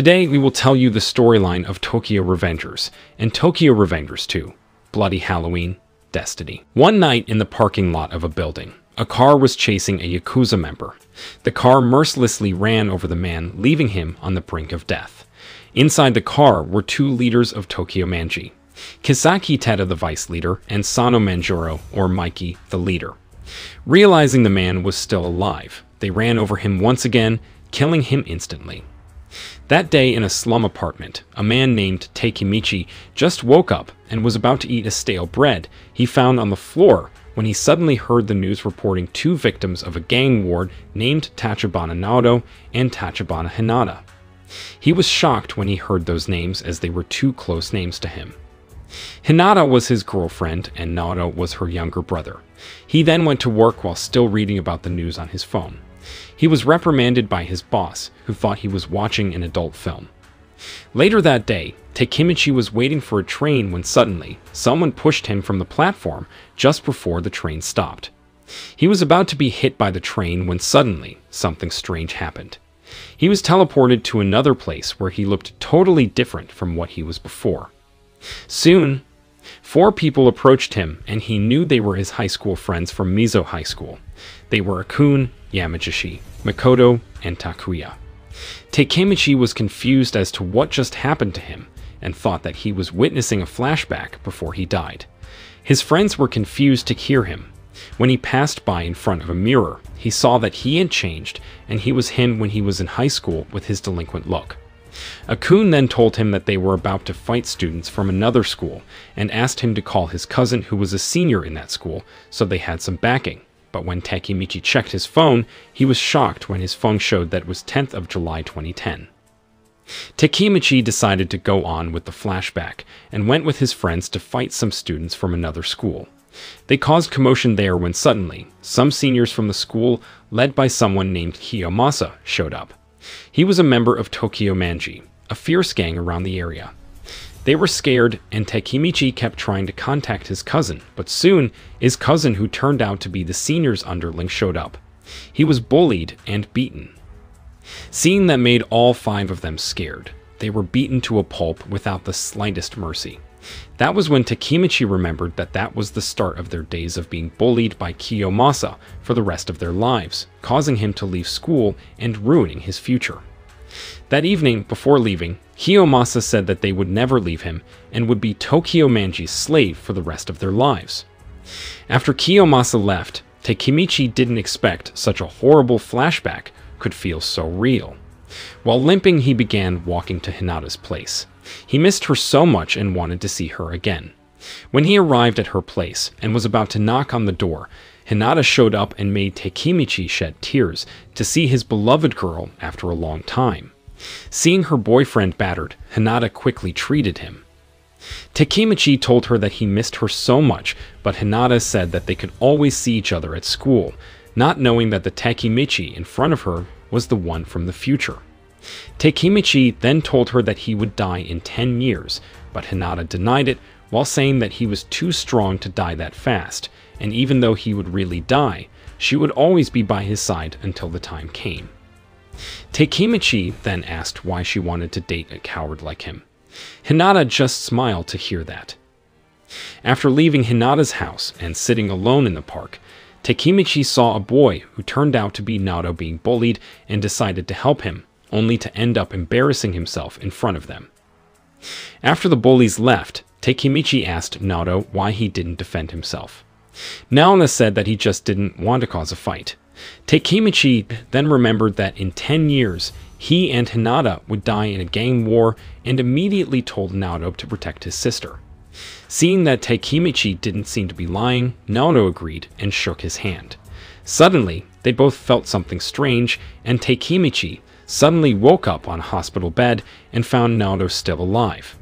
Today, we will tell you the storyline of Tokyo Revengers and Tokyo Revengers 2 Bloody Halloween Destiny. One night in the parking lot of a building, a car was chasing a Yakuza member. The car mercilessly ran over the man, leaving him on the brink of death. Inside the car were two leaders of Tokyo Manji Kisaki Tetta, the vice leader, and Sano Manjiro, or Mikey, the leader. Realizing the man was still alive, they ran over him once again, killing him instantly. That day in a slum apartment, a man named Takemichi just woke up and was about to eat a stale bread he found on the floor when he suddenly heard the news reporting two victims of a gang war named Tachibana Naoto and Tachibana Hinata. He was shocked when he heard those names as they were too close names to him. Hinata was his girlfriend and Naoto was her younger brother. He then went to work while still reading about the news on his phone. He was reprimanded by his boss, who thought he was watching an adult film. Later that day, Takemichi was waiting for a train when suddenly, someone pushed him from the platform just before the train stopped. He was about to be hit by the train when suddenly, something strange happened. He was teleported to another place where he looked totally different from what he was before. Soon, four people approached him, and he knew they were his high school friends from Mizo High School. They were Akun, Yamagishi, Makoto, and Takuya. Takemichi was confused as to what just happened to him and thought that he was witnessing a flashback before he died. His friends were confused to hear him. When he passed by in front of a mirror, he saw that he had changed and he was him when he was in high school with his delinquent look. Akun then told him that they were about to fight students from another school and asked him to call his cousin who was a senior in that school so they had some backing. But when Takemichi checked his phone, he was shocked when his phone showed that it was 10th of July 2010. Takemichi decided to go on with the flashback and went with his friends to fight some students from another school. They caused commotion there when suddenly, some seniors from the school, led by someone named Kiyomasa, showed up. He was a member of Tokyo Manji, a fierce gang around the area. They were scared, and Takemichi kept trying to contact his cousin, but soon, his cousin, who turned out to be the senior's underling, showed up. He was bullied and beaten. Seeing that made all five of them scared. They were beaten to a pulp without the slightest mercy. That was when Takemichi remembered that that was the start of their days of being bullied by Kiyomasa for the rest of their lives, causing him to leave school and ruining his future. That evening, before leaving, Kiyomasa said that they would never leave him and would be Tokyo Manji's slave for the rest of their lives. After Kiyomasa left, Takemichi didn't expect such a horrible flashback could feel so real. While limping, he began walking to Hinata's place. He missed her so much and wanted to see her again. When he arrived at her place and was about to knock on the door, Hinata showed up and made Takemichi shed tears to see his beloved girl after a long time. Seeing her boyfriend battered, Hinata quickly treated him. Takemichi told her that he missed her so much, but Hinata said that they could always see each other at school, not knowing that the Takemichi in front of her was the one from the future. Takemichi then told her that he would die in 10 years, but Hinata denied it while saying that he was too strong to die that fast, and even though he would really die, she would always be by his side until the time came. Takemichi then asked why she wanted to date a coward like him. Hinata just smiled to hear that. After leaving Hinata's house and sitting alone in the park, Takemichi saw a boy who turned out to be Naoto being bullied and decided to help him, only to end up embarrassing himself in front of them. After the bullies left, Takemichi asked Naoto why he didn't defend himself. Naoto said that he just didn't want to cause a fight. Takemichi then remembered that in 10 years, he and Hinata would die in a gang war and immediately told Naoto to protect his sister. Seeing that Takemichi didn't seem to be lying, Naoto agreed and shook his hand. Suddenly, they both felt something strange, and Takemichi suddenly woke up on a hospital bed and found Naoto still alive.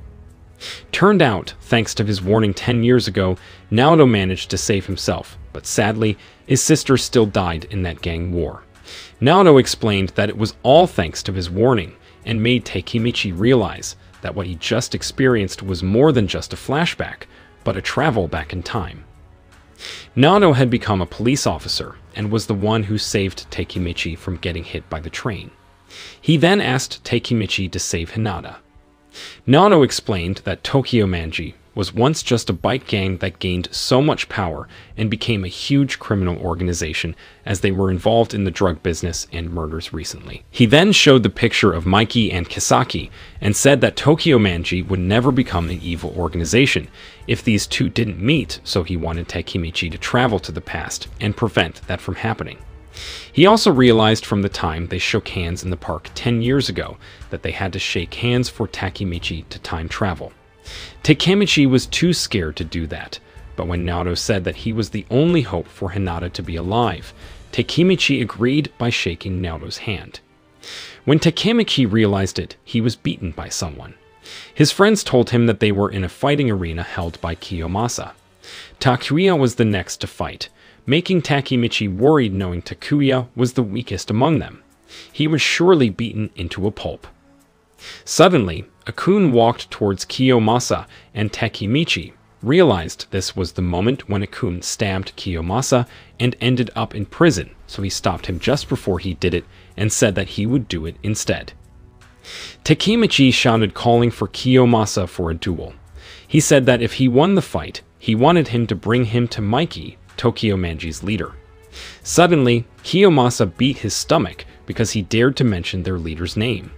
Turned out, thanks to his warning 10 years ago, Naoto managed to save himself, but sadly, his sister still died in that gang war. Naoto explained that it was all thanks to his warning and made Takemichi realize that what he just experienced was more than just a flashback, but a travel back in time. Naoto had become a police officer and was the one who saved Takemichi from getting hit by the train. He then asked Takemichi to save Hinata. Naoto explained that Tokyo Manji was once just a bike gang that gained so much power and became a huge criminal organization as they were involved in the drug business and murders recently. He then showed the picture of Mikey and Kisaki and said that Tokyo Manji would never become an evil organization if these two didn't meet, so he wanted Takemichi to travel to the past and prevent that from happening. He also realized from the time they shook hands in the park 10 years ago that they had to shake hands for Takemichi to time travel. Takemichi was too scared to do that, but when Naoto said that he was the only hope for Hinata to be alive, Takemichi agreed by shaking Naoto's hand. When Takemichi realized it, he was beaten by someone. His friends told him that they were in a fighting arena held by Kiyomasa. Takuya was the next to fight, making Takemichi worried knowing Takuya was the weakest among them. He was surely beaten into a pulp. Suddenly, Akun walked towards Kiyomasa, and Takemichi realized this was the moment when Akun stabbed Kiyomasa and ended up in prison, so he stopped him just before he did it and said that he would do it instead. Takemichi shouted calling for Kiyomasa for a duel. He said that if he won the fight, he wanted him to bring him to Mikey, Tokyo Manji's leader. Suddenly, Kiyomasa beat his stomach because he dared to mention their leader's name.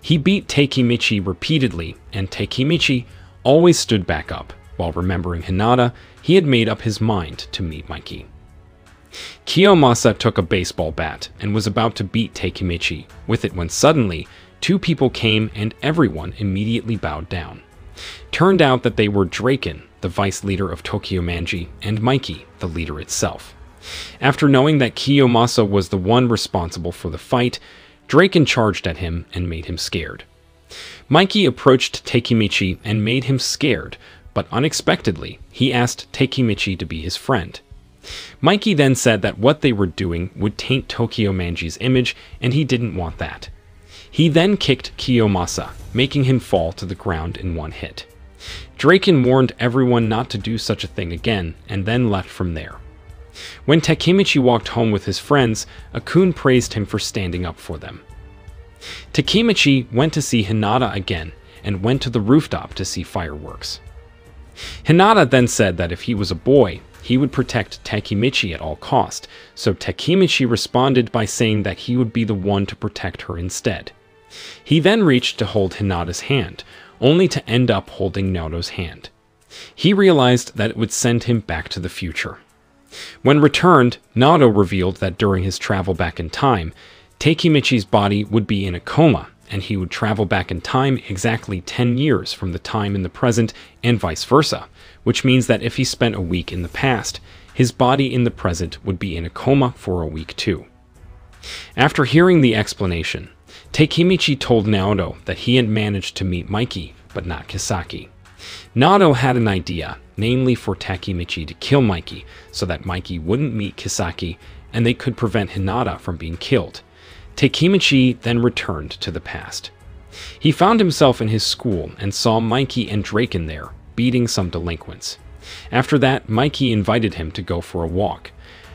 He beat Takemichi repeatedly, and Takemichi always stood back up. While remembering Hinata, he had made up his mind to meet Mikey. Kiyomasa took a baseball bat and was about to beat Takemichi with it when suddenly two people came and everyone immediately bowed down. Turned out that they were Draken, the vice leader of Tokyo Manji, and Mikey, the leader itself. After knowing that Kiyomasa was the one responsible for the fight, Draken charged at him and made him scared. Mikey approached Takemichi and made him scared, but unexpectedly, he asked Takemichi to be his friend. Mikey then said that what they were doing would taint Tokyo Manji's image, and he didn't want that. He then kicked Kiyomasa, making him fall to the ground in one hit. Draken warned everyone not to do such a thing again, and then left from there. When Takemichi walked home with his friends, Akun praised him for standing up for them. Takemichi went to see Hinata again and went to the rooftop to see fireworks. Hinata then said that if he was a boy, he would protect Takemichi at all cost, so Takemichi responded by saying that he would be the one to protect her instead. He then reached to hold Hinata's hand, only to end up holding Naoto's hand. He realized that it would send him back to the future. When returned, Naoto revealed that during his travel back in time, Takemichi's body would be in a coma, and he would travel back in time exactly 10 years from the time in the present and vice versa, which means that if he spent a week in the past, his body in the present would be in a coma for a week too. After hearing the explanation, Takemichi told Naoto that he had managed to meet Mikey, but not Kisaki. Naoto had an idea, namely for Takemichi to kill Mikey so that Mikey wouldn't meet Kisaki and they could prevent Hinata from being killed. Takemichi then returned to the past. He found himself in his school and saw Mikey and Draken there, beating some delinquents. After that, Mikey invited him to go for a walk.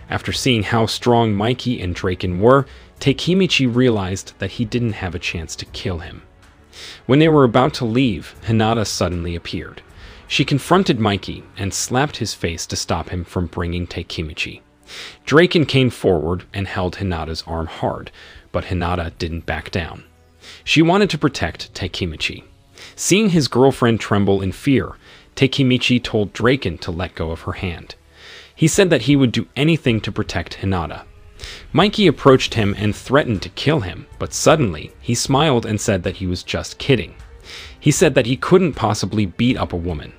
After seeing how strong Mikey and Draken were, Takemichi realized that he didn't have a chance to kill him. When they were about to leave, Hinata suddenly appeared. She confronted Mikey and slapped his face to stop him from bringing Takemichi. Draken came forward and held Hinata's arm hard, but Hinata didn't back down. She wanted to protect Takemichi. Seeing his girlfriend tremble in fear, Takemichi told Draken to let go of her hand. He said that he would do anything to protect Hinata. Mikey approached him and threatened to kill him, but suddenly he smiled and said that he was just kidding. He said that he couldn't possibly beat up a woman.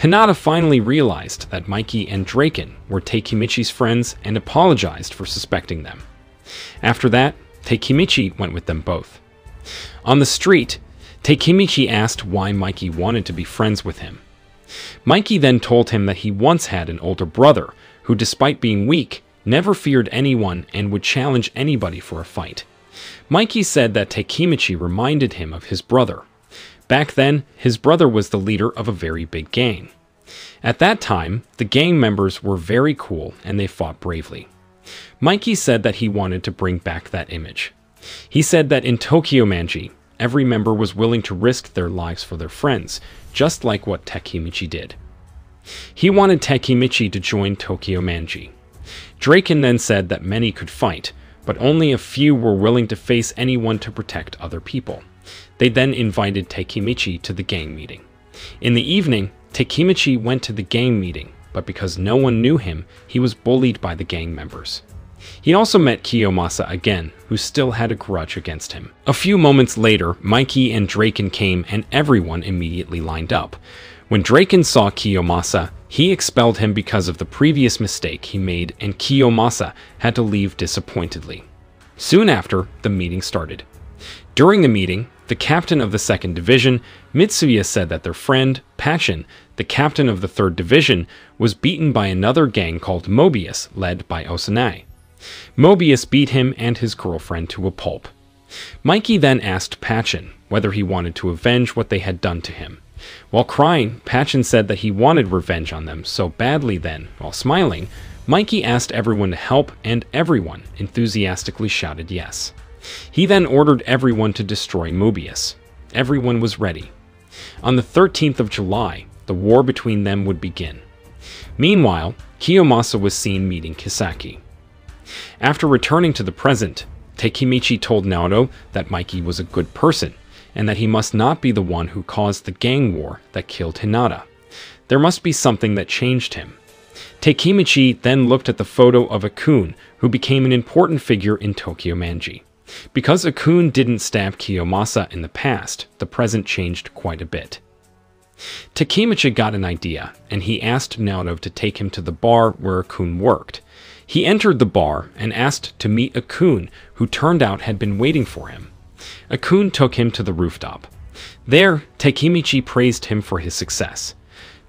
Hinata finally realized that Mikey and Draken were Takemichi's friends and apologized for suspecting them. After that, Takemichi went with them both. On the street, Takemichi asked why Mikey wanted to be friends with him. Mikey then told him that he once had an older brother who, despite being weak, never feared anyone and would challenge anybody for a fight. Mikey said that Takemichi reminded him of his brother. Back then, his brother was the leader of a very big gang. At that time, the gang members were very cool and they fought bravely. Mikey said that he wanted to bring back that image. He said that in Tokyo Manji, every member was willing to risk their lives for their friends, just like what Takemichi did. He wanted Takemichi to join Tokyo Manji. Draken then said that many could fight, but only a few were willing to face anyone to protect other people. They then invited Takemichi to the gang meeting. In the evening, Takemichi went to the gang meeting, but because no one knew him, he was bullied by the gang members. He also met Kiyomasa again, who still had a grudge against him. A few moments later, Mikey and Draken came and everyone immediately lined up. When Draken saw Kiyomasa, he expelled him because of the previous mistake he made and Kiyomasa had to leave disappointedly. Soon after, the meeting started. During the meeting, the captain of the 2nd Division, Mitsuya said that their friend, Pachin, the captain of the 3rd Division, was beaten by another gang called Mobius, led by Osanai. Mobius beat him and his girlfriend to a pulp. Mikey then asked Pachin whether he wanted to avenge what they had done to him. While crying, Pachin said that he wanted revenge on them so badly then, while smiling, Mikey asked everyone to help and everyone enthusiastically shouted yes. He then ordered everyone to destroy Mobius. Everyone was ready. On the 13th of July, the war between them would begin. Meanwhile, Kiyomasa was seen meeting Kisaki. After returning to the present, Takemichi told Naoto that Mikey was a good person, and that he must not be the one who caused the gang war that killed Hinata. There must be something that changed him. Takemichi then looked at the photo of Akun, who became an important figure in Tokyo Manji. Because Akun didn't stab Kiyomasa in the past, the present changed quite a bit. Takemichi got an idea, and he asked Naoto to take him to the bar where Akun worked. He entered the bar and asked to meet Akun, who turned out had been waiting for him. Akun took him to the rooftop. There, Takemichi praised him for his success.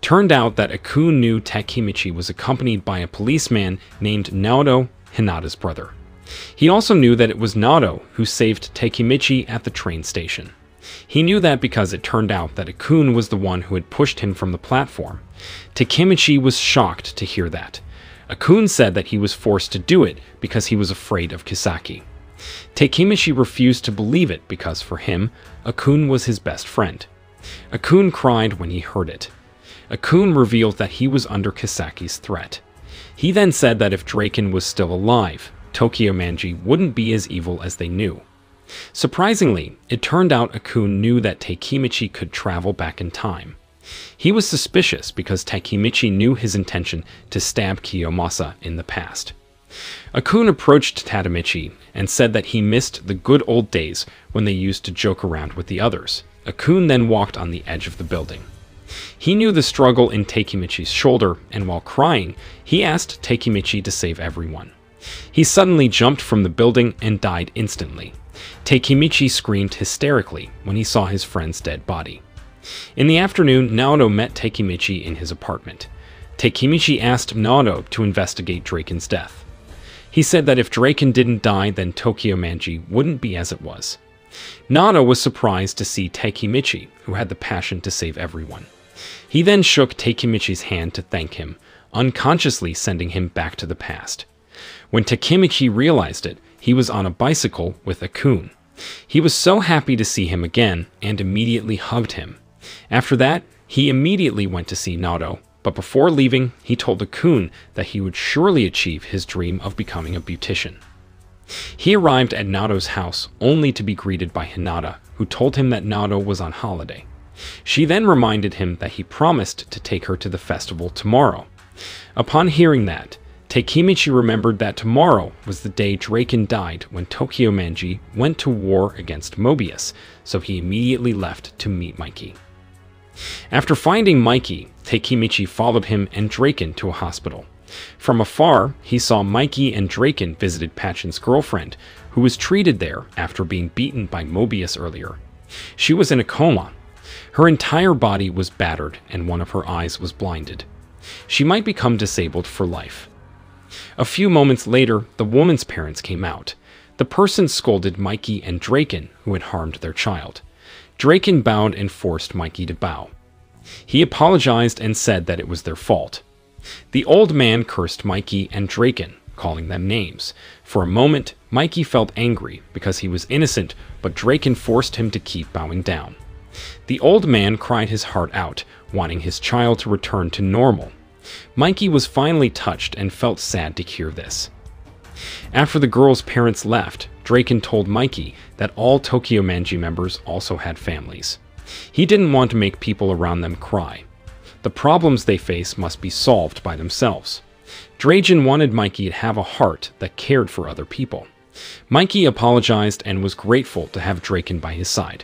Turned out that Akun knew Takemichi was accompanied by a policeman named Naoto, Hinata's brother. He also knew that it was Naoto who saved Takemichi at the train station. He knew that because it turned out that Akun was the one who had pushed him from the platform. Takemichi was shocked to hear that. Akun said that he was forced to do it because he was afraid of Kisaki. Takemichi refused to believe it because for him, Akun was his best friend. Akun cried when he heard it. Akun revealed that he was under Kisaki's threat. He then said that if Draken was still alive, Tokyo Manji wouldn't be as evil as they knew. Surprisingly, it turned out Akun knew that Takemichi could travel back in time. He was suspicious because Takemichi knew his intention to stab Kiyomasa in the past. Akun approached Takemichi and said that he missed the good old days when they used to joke around with the others. Akun then walked on the edge of the building. He knew the struggle in Takemichi's shoulder, and while crying, he asked Takemichi to save everyone. He suddenly jumped from the building and died instantly. Takemichi screamed hysterically when he saw his friend's dead body. In the afternoon, Naoto met Takemichi in his apartment. Takemichi asked Naoto to investigate Draken's death. He said that if Draken didn't die, then Tokyo Manji wouldn't be as it was. Naoto was surprised to see Takemichi, who had the passion to save everyone. He then shook Takemichi's hand to thank him, unconsciously sending him back to the past. When Takemichi realized it, he was on a bicycle with Akun. He was so happy to see him again and immediately hugged him. After that, he immediately went to see Naoto, but before leaving, he told Akun that he would surely achieve his dream of becoming a beautician. He arrived at Naoto's house only to be greeted by Hinata, who told him that Naoto was on holiday. She then reminded him that he promised to take her to the festival tomorrow. Upon hearing that, Takemichi remembered that tomorrow was the day Draken died when Tokyo Manji went to war against Mobius, so he immediately left to meet Mikey. After finding Mikey, Takemichi followed him and Draken to a hospital. From afar, he saw Mikey and Draken visited Pachin's girlfriend, who was treated there after being beaten by Mobius earlier. She was in a coma. Her entire body was battered and one of her eyes was blinded. She might become disabled for life. A few moments later, the woman's parents came out. The person scolded Mikey and Draken, who had harmed their child. Draken bowed and forced Mikey to bow. He apologized and said that it was their fault. The old man cursed Mikey and Draken, calling them names. For a moment, Mikey felt angry because he was innocent, but Draken forced him to keep bowing down. The old man cried his heart out, wanting his child to return to normal. Mikey was finally touched and felt sad to hear this. After the girl's parents left, Draken told Mikey that all Tokyo Manji members also had families. He didn't want to make people around them cry. The problems they face must be solved by themselves. Draken wanted Mikey to have a heart that cared for other people. Mikey apologized and was grateful to have Draken by his side.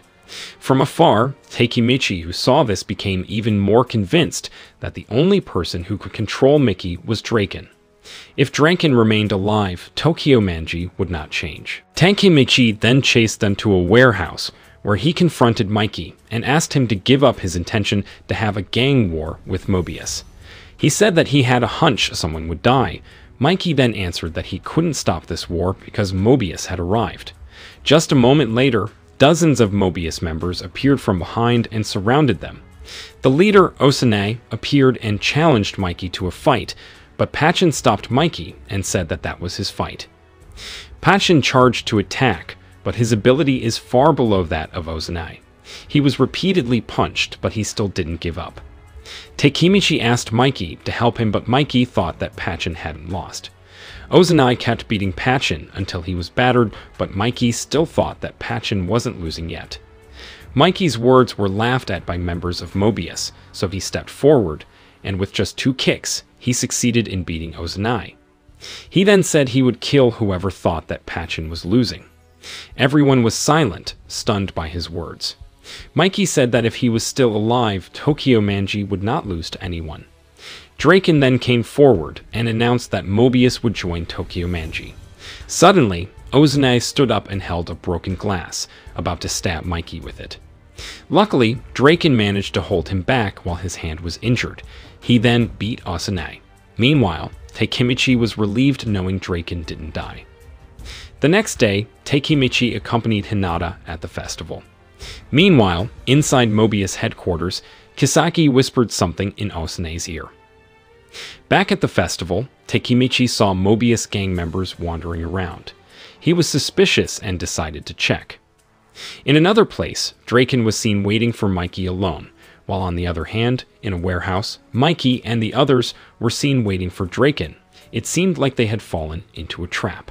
From afar, Takemichi, who saw this, became even more convinced that the only person who could control Mikey was Draken. If Draken remained alive, Tokyo Manji would not change. Takemichi then chased them to a warehouse, where he confronted Mikey and asked him to give up his intention to have a gang war with Mobius. He said that he had a hunch someone would die. Mikey then answered that he couldn't stop this war because Mobius had arrived. Just a moment later, dozens of Mobius members appeared from behind and surrounded them. The leader, Osune, appeared and challenged Mikey to a fight, but Pachin stopped Mikey and said that that was his fight. Pachin charged to attack, but his ability is far below that of Osanai. He was repeatedly punched, but he still didn't give up. Takemichi asked Mikey to help him, but Mikey thought that Pachin hadn't lost. Osanai kept beating Pachin until he was battered, but Mikey still thought that Pachin wasn't losing yet. Mikey's words were laughed at by members of Mobius, so he stepped forward, and with just two kicks, he succeeded in beating Osanai. He then said he would kill whoever thought that Pachin was losing. Everyone was silent, stunned by his words. Mikey said that if he was still alive, Tokyo Manji would not lose to anyone. Draken then came forward and announced that Mobius would join Tokyo Manji. Suddenly, Osanai stood up and held a broken glass, about to stab Mikey with it. Luckily, Draken managed to hold him back while his hand was injured. He then beat Osanai. Meanwhile, Takemichi was relieved knowing Draken didn't die. The next day, Takemichi accompanied Hinata at the festival. Meanwhile, inside Mobius headquarters, Kisaki whispered something in Osane's ear. Back at the festival, Takemichi saw Mobius gang members wandering around. He was suspicious and decided to check. In another place, Draken was seen waiting for Mikey alone, while on the other hand, in a warehouse, Mikey and the others were seen waiting for Draken. It seemed like they had fallen into a trap.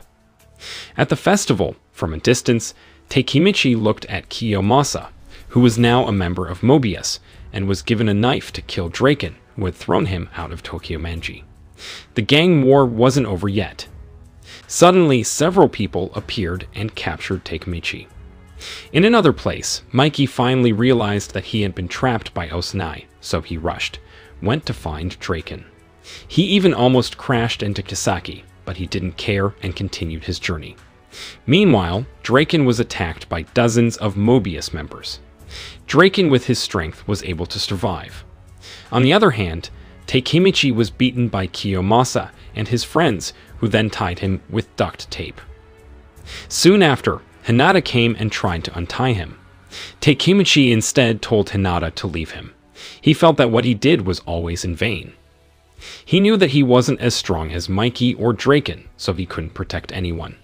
At the festival, from a distance, Takemichi looked at Kiyomasa, who was now a member of Mobius, and was given a knife to kill Draken, who had thrown him out of Tokyo Manji. The gang war wasn't over yet. Suddenly, several people appeared and captured Takemichi. In another place, Mikey finally realized that he had been trapped by Osanai, so he rushed, went to find Draken. He even almost crashed into Kisaki, but he didn't care and continued his journey. Meanwhile, Draken was attacked by dozens of Mobius members. Draken, with his strength, was able to survive. On the other hand, Takemichi was beaten by Kiyomasa and his friends, who then tied him with duct tape. Soon after, Hinata came and tried to untie him. Takemichi instead told Hinata to leave him. He felt that what he did was always in vain. He knew that he wasn't as strong as Mikey or Draken, so he couldn't protect anyone.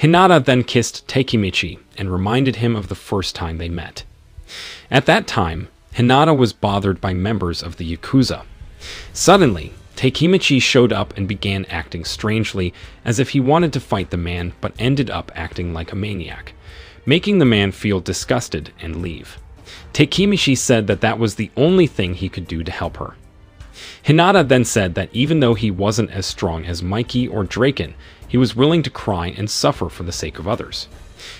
Hinata then kissed Takemichi and reminded him of the first time they met. At that time, Hinata was bothered by members of the Yakuza. Suddenly, Takemichi showed up and began acting strangely, as if he wanted to fight the man but ended up acting like a maniac, making the man feel disgusted and leave. Takemichi said that that was the only thing he could do to help her. Hinata then said that even though he wasn't as strong as Mikey or Draken, he was willing to cry and suffer for the sake of others.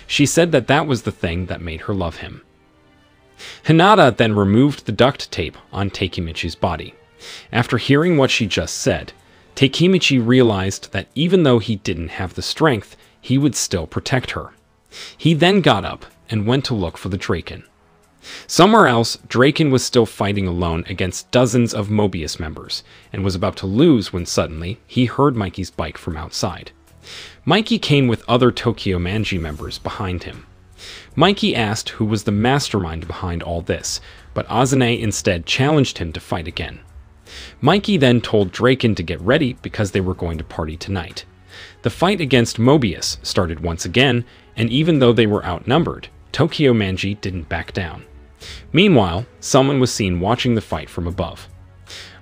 She said that that was the thing that made her love him. Hinata then removed the duct tape on Takemichi's body. After hearing what she just said, Takemichi realized that even though he didn't have the strength, he would still protect her. He then got up and went to look for the Draken. Somewhere else, Draken was still fighting alone against dozens of Mobius members, and was about to lose when suddenly he heard Mikey's bike from outside. Mikey came with other Tokyo Manji members behind him. Mikey asked who was the mastermind behind all this, but Azane instead challenged him to fight again. Mikey then told Draken to get ready because they were going to party tonight. The fight against Mobius started once again, and even though they were outnumbered, Tokyo Manji didn't back down. Meanwhile, someone was seen watching the fight from above.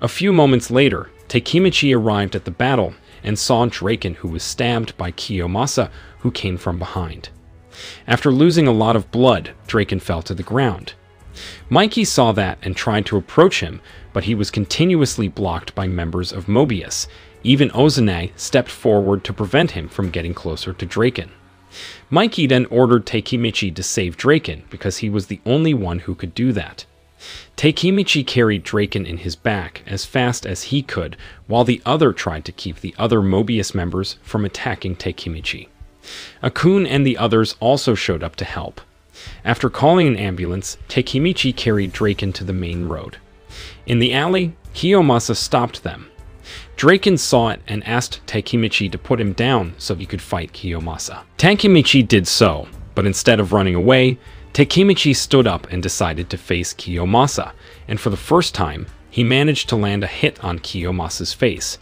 A few moments later, Takemichi arrived at the battle and saw Draken who was stabbed by Kiyomasa who came from behind. After losing a lot of blood, Draken fell to the ground. Mikey saw that and tried to approach him, but he was continuously blocked by members of Mobius. Even Ozane stepped forward to prevent him from getting closer to Draken. Mikey then ordered Takemichi to save Draken because he was the only one who could do that. Takemichi carried Draken in his back as fast as he could, while the other tried to keep the other Mobius members from attacking Takemichi. Akun and the others also showed up to help. After calling an ambulance, Takemichi carried Draken to the main road. In the alley, Kiyomasa stopped them. Draken saw it and asked Takemichi to put him down so he could fight Kiyomasa. Takemichi did so, but instead of running away, Takemichi stood up and decided to face Kiyomasa, and for the first time, he managed to land a hit on Kiyomasa's face.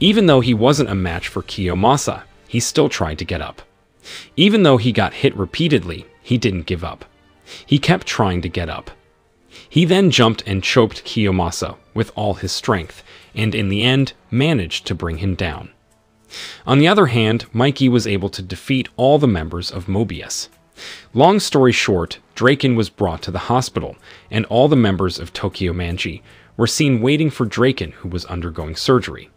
Even though he wasn't a match for Kiyomasa, he still tried to get up. Even though he got hit repeatedly, he didn't give up. He kept trying to get up. He then jumped and choked Kiyomasa with all his strength, and in the end managed to bring him down. On the other hand, Mikey was able to defeat all the members of Mobius. Long story short, Draken was brought to the hospital, and all the members of Tokyo Manji were seen waiting for Draken, who was undergoing surgery.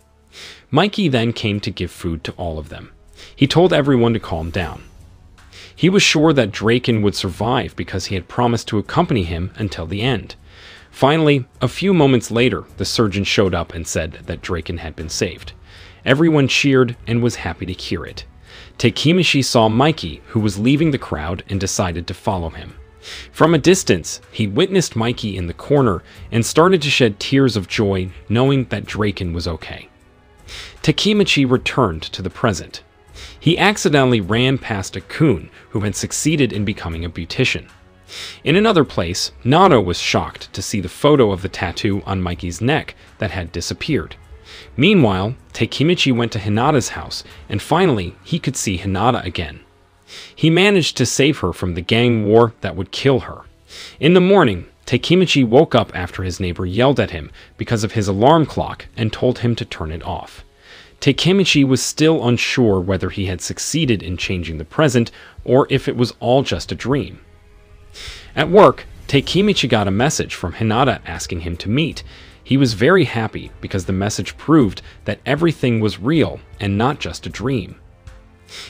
Mikey then came to give food to all of them. He told everyone to calm down. He was sure that Draken would survive because he had promised to accompany him until the end. Finally, a few moments later, the surgeon showed up and said that Draken had been saved. Everyone cheered and was happy to hear it. Takemichi saw Mikey, who was leaving the crowd, and decided to follow him. From a distance, he witnessed Mikey in the corner and started to shed tears of joy knowing that Draken was okay. Takemichi returned to the present. He accidentally ran past Akun who had succeeded in becoming a beautician. In another place, Naoto was shocked to see the photo of the tattoo on Mikey's neck that had disappeared. Meanwhile, Takemichi went to Hinata's house, and finally, he could see Hinata again. He managed to save her from the gang war that would kill her. In the morning, Takemichi woke up after his neighbor yelled at him because of his alarm clock and told him to turn it off. Takemichi was still unsure whether he had succeeded in changing the present or if it was all just a dream. At work, Takemichi got a message from Hinata asking him to meet. He was very happy because the message proved that everything was real and not just a dream.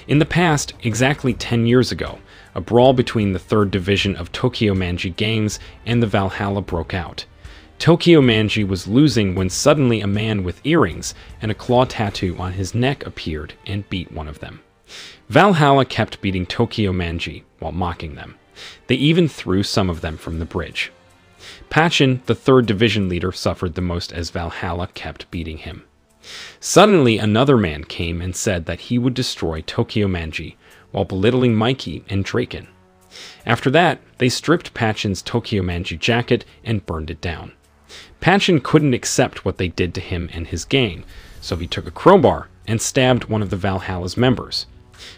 In the past, exactly 10 years ago, a brawl between the 3rd Division of Tokyo Manji gangs and the Valhalla broke out. Tokyo Manji was losing when suddenly a man with earrings and a claw tattoo on his neck appeared and beat one of them. Valhalla kept beating Tokyo Manji while mocking them. They even threw some of them from the bridge. Pachin, the 3rd Division leader, suffered the most as Valhalla kept beating him. Suddenly, another man came and said that he would destroy Tokyo Manji while belittling Mikey and Draken. After that, they stripped Pachin's Tokyo Manji jacket and burned it down. Pachin couldn't accept what they did to him and his gang, so he took a crowbar and stabbed one of the Valhalla's members.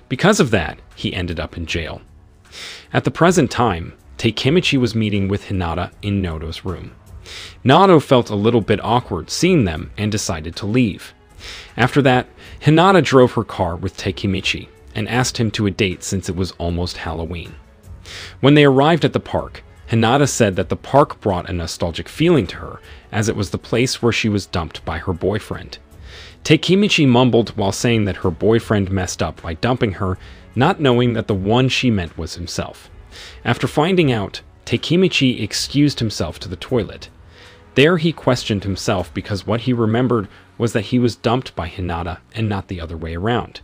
Because of that, he ended up in jail. At the present time, Takemichi was meeting with Hinata in Naoto's room. Naoto felt a little bit awkward seeing them and decided to leave. After that, Hinata drove her car with Takemichi and asked him to a date since it was almost Halloween. When they arrived at the park, Hinata said that the park brought a nostalgic feeling to her, as it was the place where she was dumped by her boyfriend. Takemichi mumbled while saying that her boyfriend messed up by dumping her, not knowing that the one she meant was himself. After finding out, Takemichi excused himself to the toilet. There he questioned himself because what he remembered was that he was dumped by Hinata and not the other way around.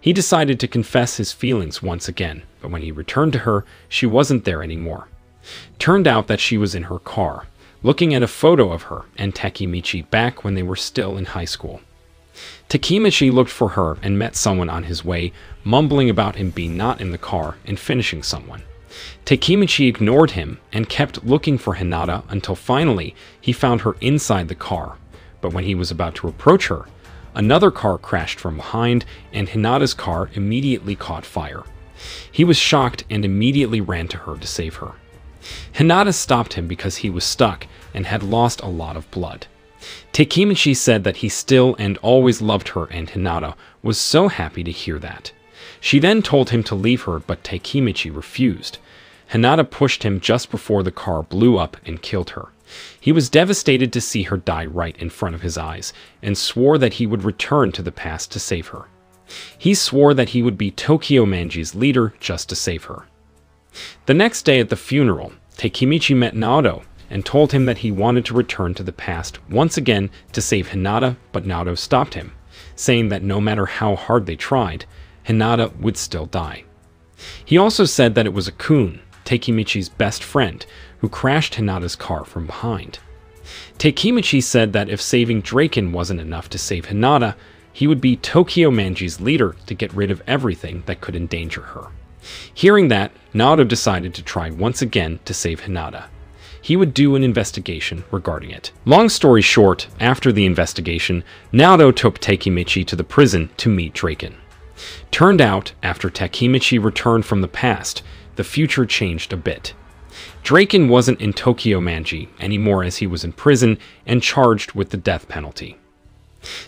He decided to confess his feelings once again, but when he returned to her, she wasn't there anymore. Turned out that she was in her car, looking at a photo of her and Takemichi back when they were still in high school. Takemichi looked for her and met someone on his way, mumbling about him being not in the car and finishing someone. Takemichi ignored him and kept looking for Hinata until finally he found her inside the car. But when he was about to approach her, another car crashed from behind, and Hinata's car immediately caught fire. He was shocked and immediately ran to her to save her. Hinata stopped him because he was stuck and had lost a lot of blood. Takemichi said that he still and always loved her and Hinata was so happy to hear that. She then told him to leave her, but Takemichi refused. Hinata pushed him just before the car blew up and killed her. He was devastated to see her die right in front of his eyes, and swore that he would return to the past to save her. He swore that he would be Tokyo Manji's leader just to save her. The next day at the funeral, Takemichi met Naoto and told him that he wanted to return to the past once again to save Hinata, but Naoto stopped him, saying that no matter how hard they tried, Hinata would still die. He also said that it was a Akun, Takemichi's best friend, who crashed Hinata's car from behind. Takemichi said that if saving Draken wasn't enough to save Hinata, he would be Tokyo Manji's leader to get rid of everything that could endanger her. Hearing that, Naoto decided to try once again to save Hinata. He would do an investigation regarding it. Long story short, after the investigation, Naoto took Takemichi to the prison to meet Draken. Turned out, after Takemichi returned from the past, the future changed a bit. Draken wasn't in Tokyo Manji anymore as he was in prison and charged with the death penalty.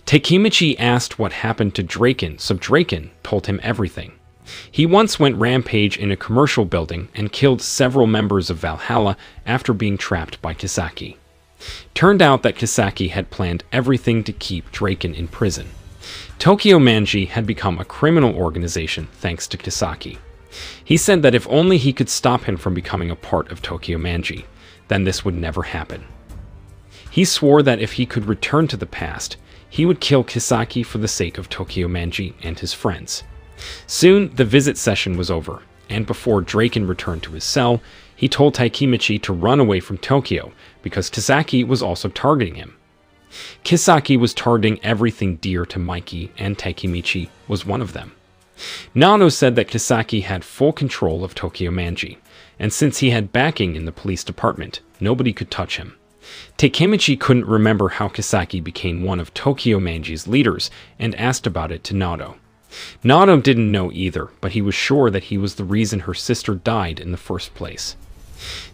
Takemichi asked what happened to Draken, so Draken told him everything. He once went rampage in a commercial building and killed several members of Valhalla after being trapped by Kisaki. Turned out that Kisaki had planned everything to keep Draken in prison. Tokyo Manji had become a criminal organization thanks to Kisaki. He said that if only he could stop him from becoming a part of Tokyo Manji, then this would never happen. He swore that if he could return to the past, he would kill Kisaki for the sake of Tokyo Manji and his friends. Soon, the visit session was over, and before Draken returned to his cell, he told Takemichi to run away from Tokyo because Kisaki was also targeting him. Kisaki was targeting everything dear to Mikey, and Takemichi was one of them. Naoto said that Kisaki had full control of Tokyo Manji, and since he had backing in the police department, nobody could touch him. Takemichi couldn't remember how Kisaki became one of Tokyo Manji's leaders and asked about it to Naoto. Naoto didn't know either, but he was sure that he was the reason her sister died in the first place.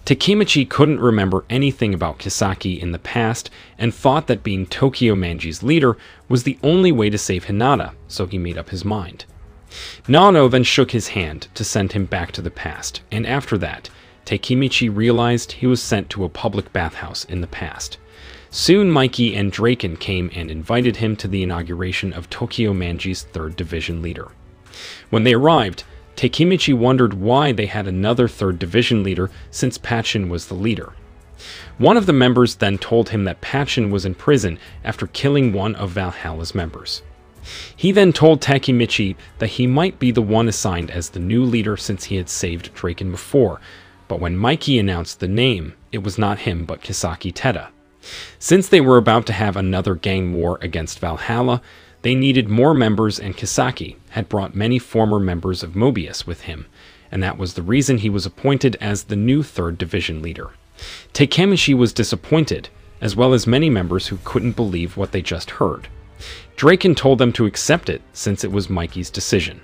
Takemichi couldn't remember anything about Kisaki in the past and thought that being Tokyo Manji's leader was the only way to save Hinata, so he made up his mind. Naoto then shook his hand to send him back to the past, and after that, Takemichi realized he was sent to a public bathhouse in the past. Soon Mikey and Draken came and invited him to the inauguration of Tokyo Manji's 3rd Division leader. When they arrived, Takemichi wondered why they had another 3rd Division leader since Pachin was the leader. One of the members then told him that Pachin was in prison after killing one of Valhalla's members. He then told Takemichi that he might be the one assigned as the new leader since he had saved Draken before, but when Mikey announced the name, it was not him but Kisaki Tetta. Since they were about to have another gang war against Valhalla, they needed more members and Kisaki had brought many former members of Mobius with him, and that was the reason he was appointed as the new 3rd Division leader. Takemichi was disappointed, as well as many members who couldn't believe what they just heard. Draken told them to accept it since it was Mikey's decision.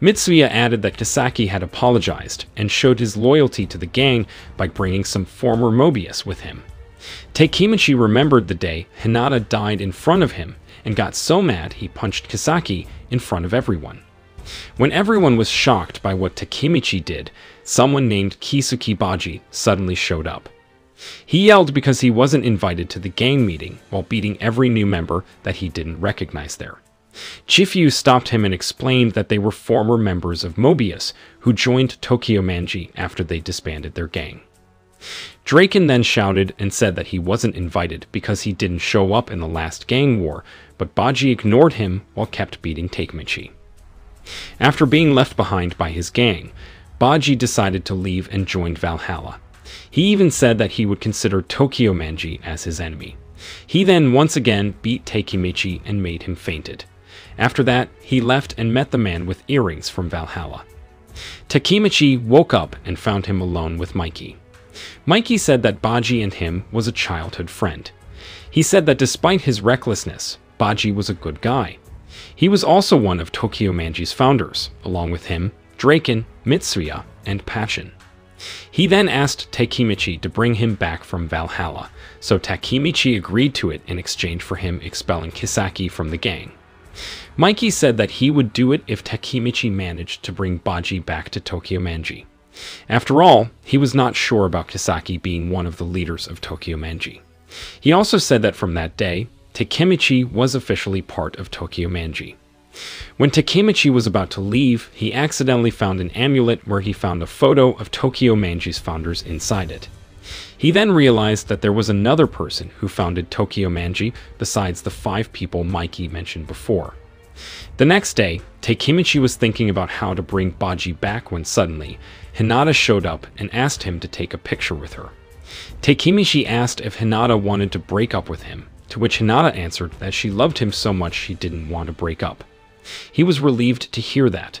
Mitsuya added that Kisaki had apologized and showed his loyalty to the gang by bringing some former Mobius with him. Takemichi remembered the day Hinata died in front of him and got so mad he punched Kisaki in front of everyone. When everyone was shocked by what Takemichi did, someone named Keisuke Baji suddenly showed up. He yelled because he wasn't invited to the gang meeting while beating every new member that he didn't recognize there. Chifu stopped him and explained that they were former members of Mobius who joined Tokyo Manji after they disbanded their gang. Draken then shouted and said that he wasn't invited because he didn't show up in the last gang war, but Baji ignored him while kept beating Takemichi. After being left behind by his gang, Baji decided to leave and joined Valhalla. He even said that he would consider Tokyo Manji as his enemy. He then once again beat Takemichi and made him fainted. After that, he left and met the man with earrings from Valhalla. Takemichi woke up and found him alone with Mikey. Mikey said that Baji and him was a childhood friend. He said that despite his recklessness, Baji was a good guy. He was also one of Tokyo Manji's founders, along with him, Draken, Mitsuya, and Pachin. He then asked Takemichi to bring him back from Valhalla, so Takemichi agreed to it in exchange for him expelling Kisaki from the gang. Mikey said that he would do it if Takemichi managed to bring Baji back to Tokyo Manji. After all, he was not sure about Kisaki being one of the leaders of Tokyo Manji. He also said that from that day, Takemichi was officially part of Tokyo Manji. When Takemichi was about to leave, he accidentally found an amulet where he found a photo of Tokyo Manji's founders inside it. He then realized that there was another person who founded Tokyo Manji besides the five people Mikey mentioned before. The next day, Takemichi was thinking about how to bring Baji back when suddenly, Hinata showed up and asked him to take a picture with her. Takemichi asked if Hinata wanted to break up with him, to which Hinata answered that she loved him so much she didn't want to break up. He was relieved to hear that.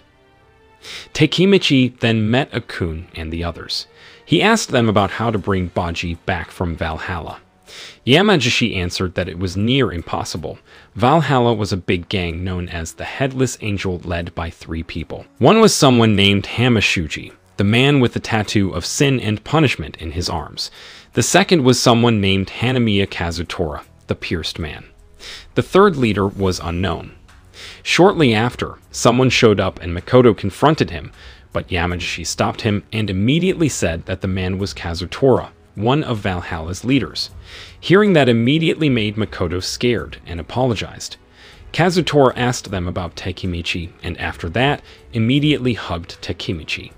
Takemichi then met Akun and the others. He asked them about how to bring Baji back from Valhalla. Yamagishi answered that it was near impossible. Valhalla was a big gang known as the Headless Angel led by three people. One was someone named Hamashuji, the man with the tattoo of sin and punishment in his arms. The second was someone named Hanemiya Kazutora, the pierced man. The third leader was unknown. Shortly after, someone showed up and Makoto confronted him, but Yamagishi stopped him and immediately said that the man was Kazutora, one of Valhalla's leaders. Hearing that immediately made Makoto scared and apologized. Kazutora asked them about Takemichi, and after that, immediately hugged Takemichi.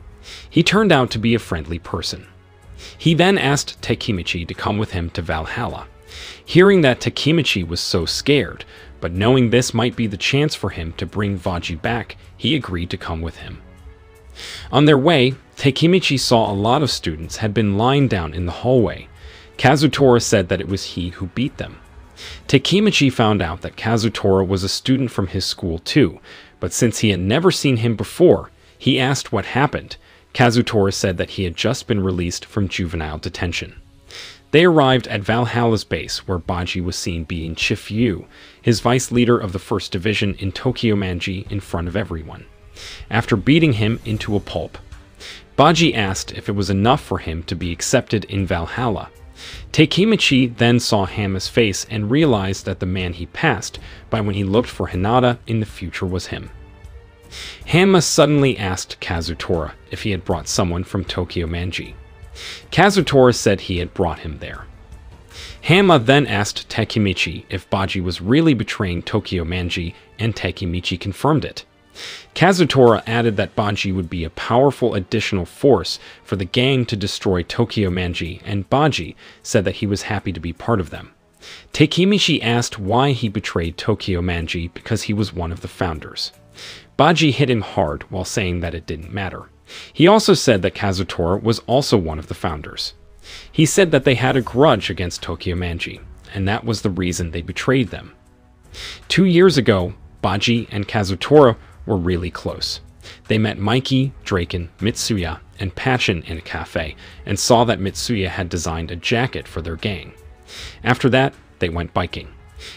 He turned out to be a friendly person. He then asked Takemichi to come with him to Valhalla. Hearing that Takemichi was so scared, but knowing this might be the chance for him to bring Baji back, he agreed to come with him. On their way, Takemichi saw a lot of students had been lying down in the hallway. Kazutora said that it was he who beat them. Takemichi found out that Kazutora was a student from his school too, but since he had never seen him before, he asked what happened. Kazutora said that he had just been released from juvenile detention. They arrived at Valhalla's base, where Baji was seen beating Chifuyu, his vice leader of the 1st Division in Tokyo Manji, in front of everyone. After beating him into a pulp, Baji asked if it was enough for him to be accepted in Valhalla. Takemichi then saw Hama's face and realized that the man he passed by when he looked for Hinata in the future was him. Hama suddenly asked Kazutora if he had brought someone from Tokyo Manji. Kazutora said he had brought him there. Hama then asked Takemichi if Baji was really betraying Tokyo Manji, and Takemichi confirmed it. Kazutora added that Baji would be a powerful additional force for the gang to destroy Tokyo Manji, and Baji said that he was happy to be part of them. Takemichi asked why he betrayed Tokyo Manji because he was one of the founders. Baji hit him hard while saying that it didn't matter. He also said that Kazutora was also one of the founders. He said that they had a grudge against Tokyo Manji, and that was the reason they betrayed them. Two years ago, Baji and Kazutora were really close. They met Mikey, Draken, Mitsuya, and Pachin in a cafe and saw that Mitsuya had designed a jacket for their gang. After that, they went biking.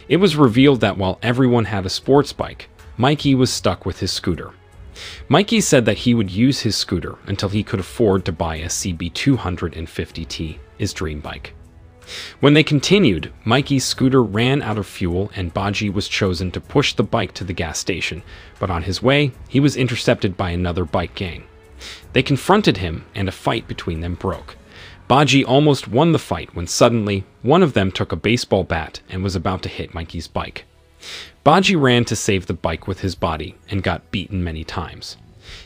It was revealed that while everyone had a sports bike, Mikey was stuck with his scooter. Mikey said that he would use his scooter until he could afford to buy a CB250T, his dream bike. When they continued, Mikey's scooter ran out of fuel and Baji was chosen to push the bike to the gas station, but on his way, he was intercepted by another bike gang. They confronted him and a fight between them broke. Baji almost won the fight when suddenly, one of them took a baseball bat and was about to hit Mikey's bike. Baji ran to save the bike with his body and got beaten many times.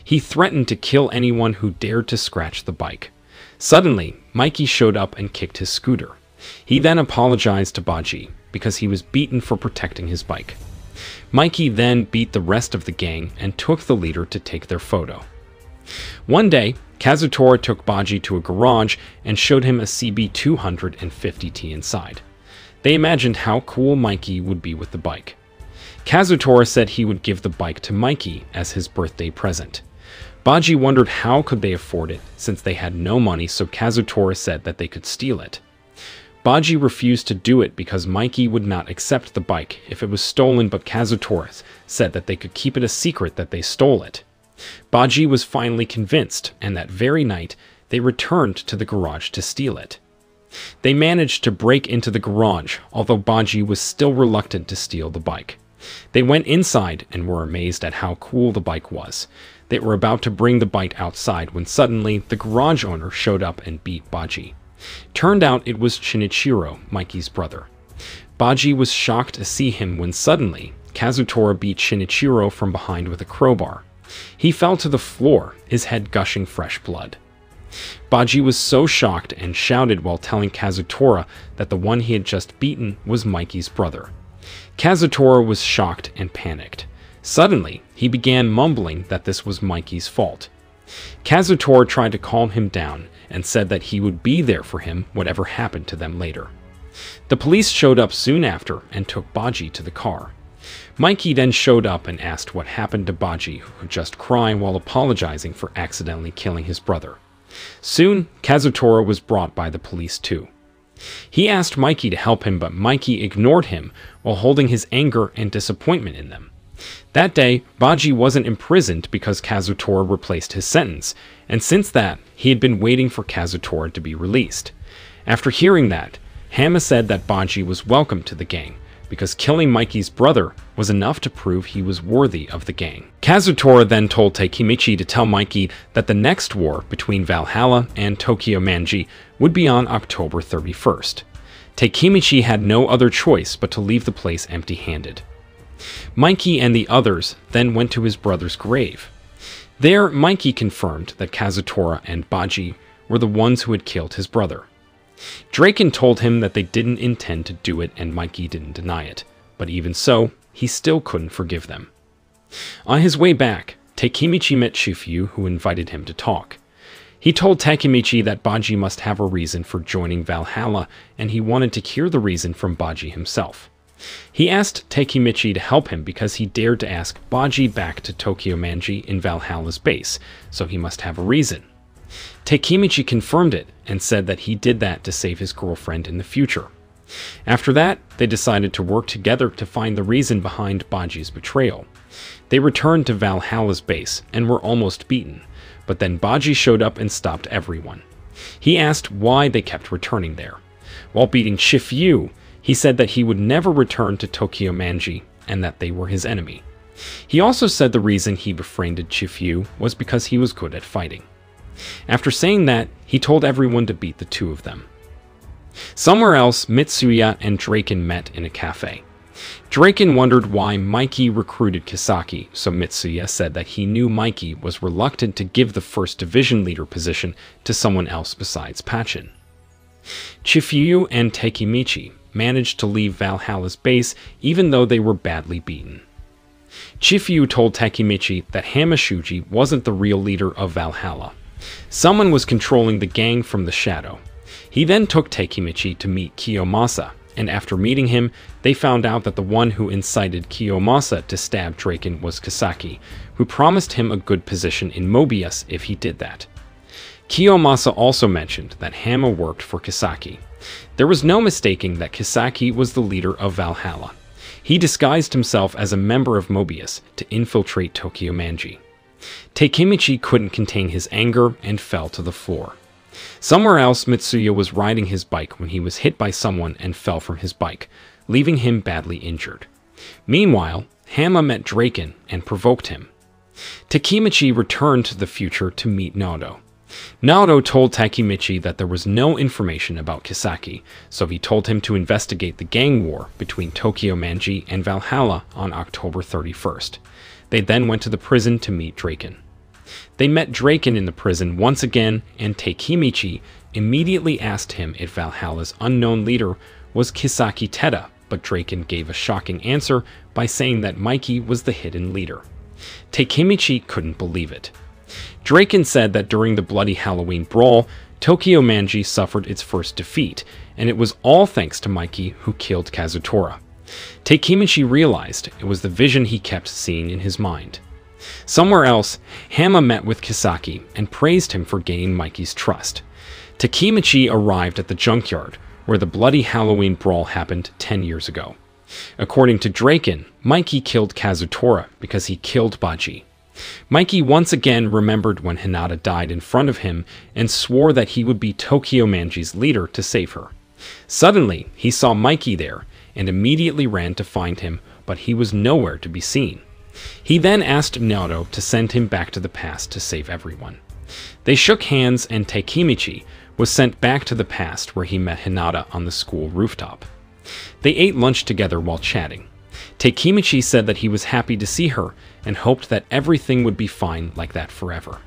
He threatened to kill anyone who dared to scratch the bike. Suddenly, Mikey showed up and kicked his scooter. He then apologized to Baji because he was beaten for protecting his bike. Mikey then beat the rest of the gang and took the leader to take their photo. One day, Kazutora took Baji to a garage and showed him a CB250T inside. They imagined how cool Mikey would be with the bike. Kazutora said he would give the bike to Mikey as his birthday present. Baji wondered how could they afford it since they had no money so Kazutora said that they could steal it. Baji refused to do it because Mikey would not accept the bike if it was stolen, but Kazutora said that they could keep it a secret that they stole it. Baji was finally convinced, and that very night, they returned to the garage to steal it. They managed to break into the garage, although Baji was still reluctant to steal the bike. They went inside and were amazed at how cool the bike was. They were about to bring the bike outside when suddenly the garage owner showed up and beat Baji. Turned out it was Shinichiro, Mikey's brother. Baji was shocked to see him when suddenly Kazutora beat Shinichiro from behind with a crowbar. He fell to the floor, his head gushing fresh blood. Baji was so shocked and shouted while telling Kazutora that the one he had just beaten was Mikey's brother. Kazutora was shocked and panicked. Suddenly, he began mumbling that this was Mikey's fault. Kazutora tried to calm him down and said that he would be there for him whatever happened to them later. The police showed up soon after and took Baji to the car. Mikey then showed up and asked what happened to Baji, who was just crying while apologizing for accidentally killing his brother. Soon, Kazutora was brought by the police too. He asked Mikey to help him, but Mikey ignored him while holding his anger and disappointment in them. That day, Baji wasn't imprisoned because Kazutora replaced his sentence, and since that, he had been waiting for Kazutora to be released. After hearing that, Hama said that Baji was welcome to the gang, because killing Mikey's brother was enough to prove he was worthy of the gang. Kazutora then told Takemichi to tell Mikey that the next war between Valhalla and Tokyo Manji would be on October 31st. Takemichi had no other choice but to leave the place empty-handed. Mikey and the others then went to his brother's grave. There, Mikey confirmed that Kazutora and Baji were the ones who had killed his brother. Draken told him that they didn't intend to do it and Mikey didn't deny it, but even so, he still couldn't forgive them. On his way back, Takemichi met Chifuyu, who invited him to talk. He told Takemichi that Baji must have a reason for joining Valhalla, and he wanted to hear the reason from Baji himself. He asked Takemichi to help him because he dared to ask Baji back to Tokyo Manji in Valhalla's base, so he must have a reason. Takemichi confirmed it and said that he did that to save his girlfriend in the future. After that, they decided to work together to find the reason behind Baji's betrayal. They returned to Valhalla's base and were almost beaten, but then Baji showed up and stopped everyone. He asked why they kept returning there. While beating Chifuyu, he said that he would never return to Tokyo Manji and that they were his enemy. He also said the reason he befriended Chifuyu was because he was good at fighting. After saying that, he told everyone to beat the two of them. Somewhere else, Mitsuya and Draken met in a cafe. Draken wondered why Mikey recruited Kisaki, so Mitsuya said that he knew Mikey was reluctant to give the first division leader position to someone else besides Pachin. Chifuyu and Takemichi managed to leave Valhalla's base even though they were badly beaten. Chifuyu told Takemichi that Hamashuji wasn't the real leader of Valhalla. Someone was controlling the gang from the shadow. He then took Takemichi to meet Kiyomasa, and after meeting him, they found out that the one who incited Kiyomasa to stab Draken was Kisaki, who promised him a good position in Mobius if he did that. Kiyomasa also mentioned that Hama worked for Kisaki. There was no mistaking that Kisaki was the leader of Valhalla. He disguised himself as a member of Mobius to infiltrate Tokyo Manji. Takemichi couldn't contain his anger and fell to the floor. Somewhere else, Mitsuya was riding his bike when he was hit by someone and fell from his bike, leaving him badly injured. Meanwhile, Hama met Draken and provoked him. Takemichi returned to the future to meet Naoto. Naoto told Takemichi that there was no information about Kisaki, so he told him to investigate the gang war between Tokyo Manji and Valhalla on October 31st. They then went to the prison to meet Draken. They met Draken in the prison once again, and Takemichi immediately asked him if Valhalla's unknown leader was Kisaki Tetta, but Draken gave a shocking answer by saying that Mikey was the hidden leader. Takemichi couldn't believe it. Draken said that during the Bloody Halloween brawl, Tokyo Manji suffered its first defeat, and it was all thanks to Mikey who killed Kazutora. Takemichi realized it was the vision he kept seeing in his mind. Somewhere else, Hama met with Kisaki and praised him for gaining Mikey's trust. Takemichi arrived at the junkyard, where the bloody Halloween brawl happened 10 years ago. According to Draken, Mikey killed Kazutora because he killed Baji. Mikey once again remembered when Hinata died in front of him and swore that he would be Tokyo Manji's leader to save her. Suddenly, he saw Mikey there and immediately ran to find him, but he was nowhere to be seen. He then asked Minato to send him back to the past to save everyone. They shook hands and Takemichi was sent back to the past where he met Hinata on the school rooftop. They ate lunch together while chatting. Takemichi said that he was happy to see her and hoped that everything would be fine like that forever.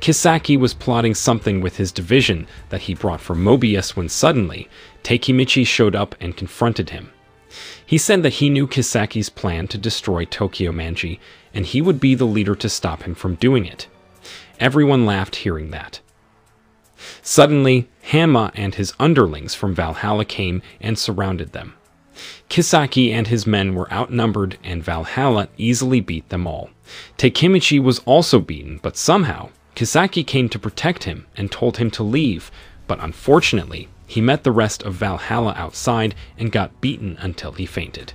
Kisaki was plotting something with his division that he brought for Mobius when suddenly Takemichi showed up and confronted him. He said that he knew Kisaki's plan to destroy Tokyo Manji and he would be the leader to stop him from doing it. Everyone laughed hearing that. Suddenly, Hama and his underlings from Valhalla came and surrounded them. Kisaki and his men were outnumbered, and Valhalla easily beat them all. Takemichi was also beaten, but somehow, Kisaki came to protect him and told him to leave, but unfortunately, he met the rest of Valhalla outside and got beaten until he fainted.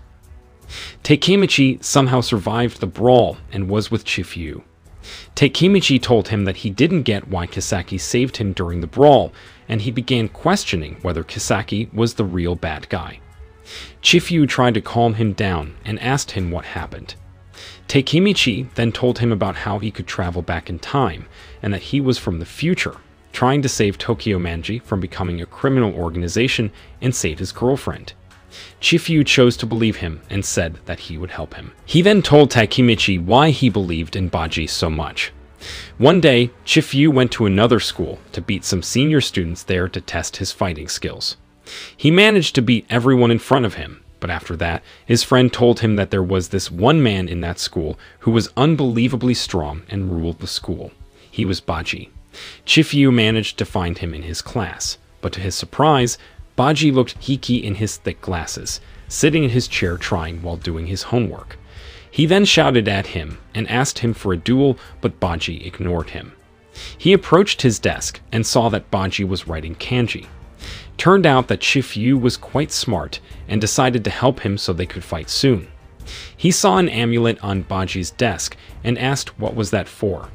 Takemichi somehow survived the brawl and was with Chifuyu. Takemichi told him that he didn't get why Kisaki saved him during the brawl, and he began questioning whether Kisaki was the real bad guy. Chifuyu tried to calm him down and asked him what happened. Takemichi then told him about how he could travel back in time, and that he was from the future, trying to save Tokyo Manji from becoming a criminal organization and save his girlfriend. Chifuyu chose to believe him and said that he would help him. He then told Takemichi why he believed in Baji so much. One day, Chifuyu went to another school to beat some senior students there to test his fighting skills. He managed to beat everyone in front of him, but after that, his friend told him that there was this one man in that school who was unbelievably strong and ruled the school. He was Baji. Chifuyu managed to find him in his class, but to his surprise, Baji looked hiki in his thick glasses, sitting in his chair trying while doing his homework. He then shouted at him and asked him for a duel, but Baji ignored him. He approached his desk and saw that Baji was writing kanji. Turned out that Chifuyu was quite smart and decided to help him so they could fight soon. He saw an amulet on Baji's desk and asked what was that for.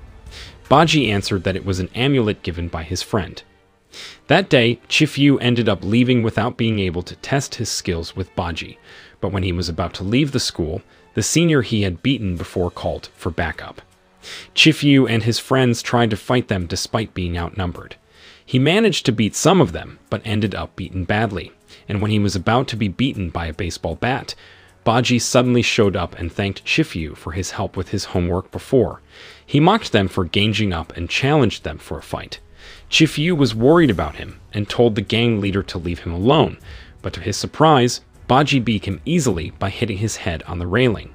Baji answered that it was an amulet given by his friend. That day, Chifuyu ended up leaving without being able to test his skills with Baji, but when he was about to leave the school, the senior he had beaten before called for backup. Chifuyu and his friends tried to fight them despite being outnumbered. He managed to beat some of them, but ended up beaten badly, and when he was about to be beaten by a baseball bat, Baji suddenly showed up and thanked Chifuyu for his help with his homework before. He mocked them for ganging up and challenged them for a fight. Chifuyu was worried about him and told the gang leader to leave him alone, but to his surprise, Baji beat him easily by hitting his head on the railing.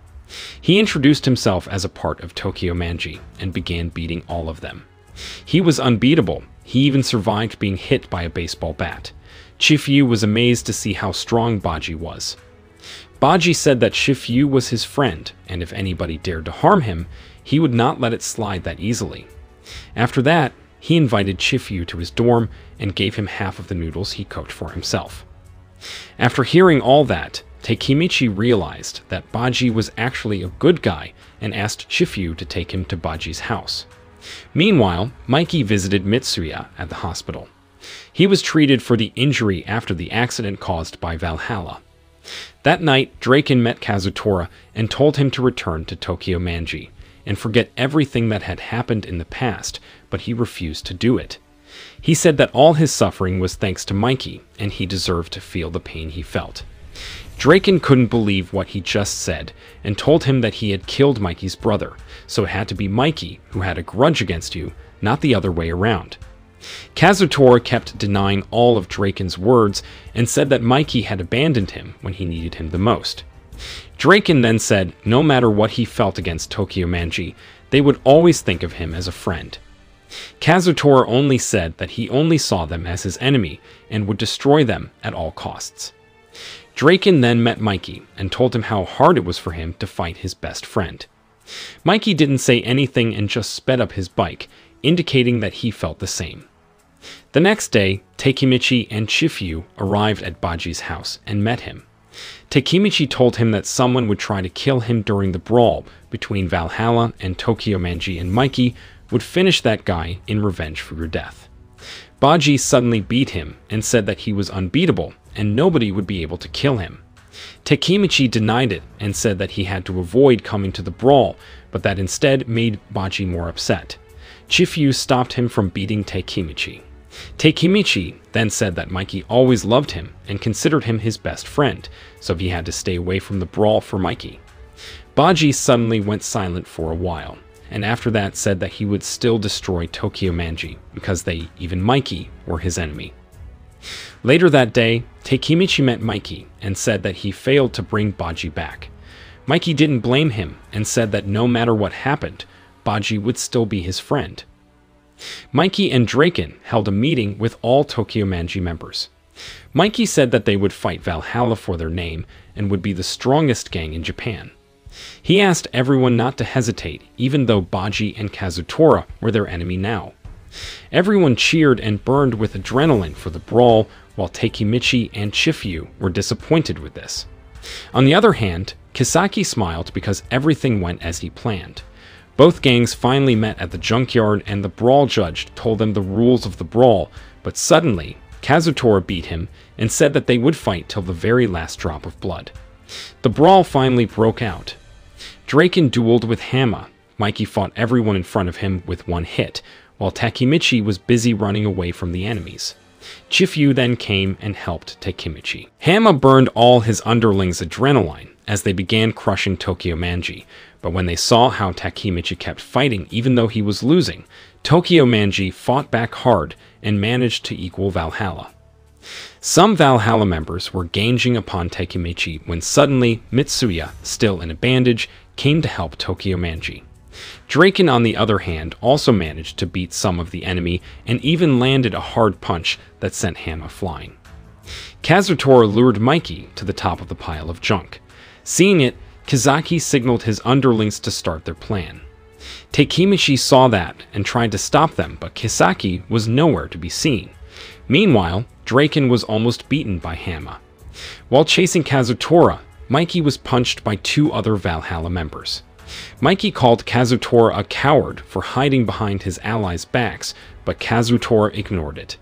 He introduced himself as a part of Tokyo Manji and began beating all of them. He was unbeatable he even survived being hit by a baseball bat. Chifuyu was amazed to see how strong Baji was. Baji said that Chifuyu was his friend, and if anybody dared to harm him, he would not let it slide that easily. After that, he invited Chifuyu to his dorm and gave him half of the noodles he cooked for himself. After hearing all that, Takemichi realized that Baji was actually a good guy and asked Chifuyu to take him to Baji's house. Meanwhile, Mikey visited Mitsuya at the hospital. He was treated for the injury after the accident caused by Valhalla. That night, Draken met Kazutora and told him to return to Tokyo Manji and forget everything that had happened in the past, but he refused to do it. He said that all his suffering was thanks to Mikey, and he deserved to feel the pain he felt. Draken couldn't believe what he just said and told him that he had killed Mikey's brother, so it had to be Mikey who had a grudge against you, not the other way around. Kazutora kept denying all of Draken's words and said that Mikey had abandoned him when he needed him the most. Draken then said no matter what he felt against Tokyo Manji, they would always think of him as a friend. Kazutora only said that he only saw them as his enemy and would destroy them at all costs. Draken then met Mikey and told him how hard it was for him to fight his best friend. Mikey didn't say anything and just sped up his bike, indicating that he felt the same. The next day, Takemichi and Chifuyu arrived at Baji's house and met him. Takemichi told him that someone would try to kill him during the brawl between Valhalla and Tokyo Manji and Mikey would finish that guy in revenge for your death. Baji suddenly beat him and said that he was unbeatable and nobody would be able to kill him. Takemichi denied it and said that he had to avoid coming to the brawl, but that instead made Baji more upset. Chifuyu stopped him from beating Takemichi. Takemichi then said that Mikey always loved him and considered him his best friend, so he had to stay away from the brawl for Mikey. Baji suddenly went silent for a while, and after that said that he would still destroy Tokyo Manji because they, even Mikey, were his enemy. Later that day, Takemichi met Mikey and said that he failed to bring Baji back. Mikey didn't blame him and said that no matter what happened, Baji would still be his friend. Mikey and Draken held a meeting with all Tokyo Manji members. Mikey said that they would fight Valhalla for their name and would be the strongest gang in Japan. He asked everyone not to hesitate, even though Baji and Kazutora were their enemy now. Everyone cheered and burned with adrenaline for the brawl, while Takemichi and Chifuyu were disappointed with this. On the other hand, Kisaki smiled because everything went as he planned. Both gangs finally met at the junkyard and the brawl judge told them the rules of the brawl, but suddenly, Kazutora beat him and said that they would fight till the very last drop of blood. The brawl finally broke out. Draken dueled with Hama. Mikey fought everyone in front of him with one hit, while Takemichi was busy running away from the enemies. Chifuyu then came and helped Takemichi. Hama burned all his underlings' adrenaline as they began crushing Tokyo Manji, but when they saw how Takemichi kept fighting even though he was losing, Tokyo Manji fought back hard and managed to equal Valhalla. Some Valhalla members were ganging upon Takemichi when suddenly Mitsuya, still in a bandage, came to help Tokyo Manji. Draken, on the other hand, also managed to beat some of the enemy and even landed a hard punch that sent Hama flying. Kazutora lured Mikey to the top of the pile of junk. Seeing it, Kisaki signaled his underlings to start their plan. Takemichi saw that and tried to stop them, but Kisaki was nowhere to be seen. Meanwhile, Draken was almost beaten by Hama. While chasing Kazutora, Mikey was punched by two other Valhalla members. Mikey called Kazutora a coward for hiding behind his allies' backs, but Kazutora ignored it.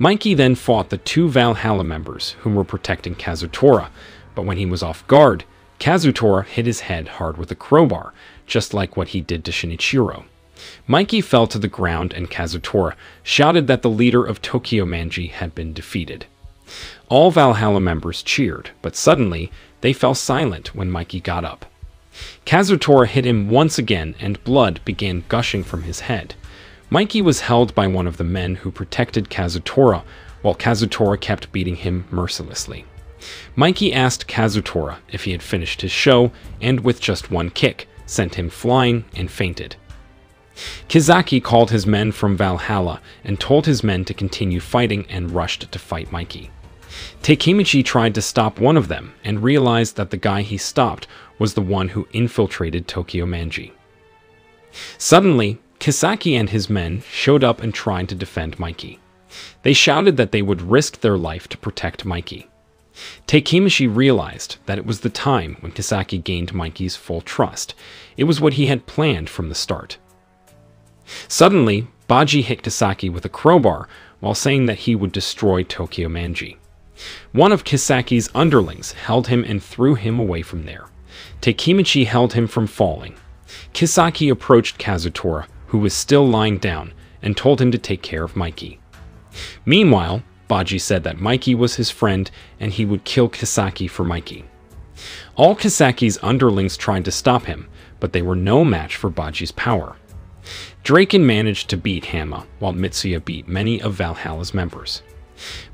Mikey then fought the two Valhalla members whom were protecting Kazutora, but when he was off guard, Kazutora hit his head hard with a crowbar, just like what he did to Shinichiro. Mikey fell to the ground and Kazutora shouted that the leader of Tokyo Manji had been defeated. All Valhalla members cheered, but suddenly they fell silent when Mikey got up. Kazutora hit him once again and blood began gushing from his head. Mikey was held by one of the men who protected Kazutora, while Kazutora kept beating him mercilessly. Mikey asked Kazutora if he had finished his show, and with just one kick, sent him flying and fainted. Kisaki called his men from Valhalla and told his men to continue fighting and rushed to fight Mikey. Takemichi tried to stop one of them and realized that the guy he stopped was the one who infiltrated Tokyo Manji. Suddenly, Kisaki and his men showed up and tried to defend Mikey. They shouted that they would risk their life to protect Mikey. Takemichi realized that it was the time when Kisaki gained Mikey's full trust. It was what he had planned from the start. Suddenly, Baji hit Kisaki with a crowbar while saying that he would destroy Tokyo Manji. One of Kisaki's underlings held him and threw him away from there. Takemichi held him from falling. Kisaki approached Kazutora, who was still lying down, and told him to take care of Mikey. Meanwhile, Baji said that Mikey was his friend and he would kill Kisaki for Mikey. All Kisaki's underlings tried to stop him, but they were no match for Baji's power. Draken managed to beat Hama, while Mitsuya beat many of Valhalla's members.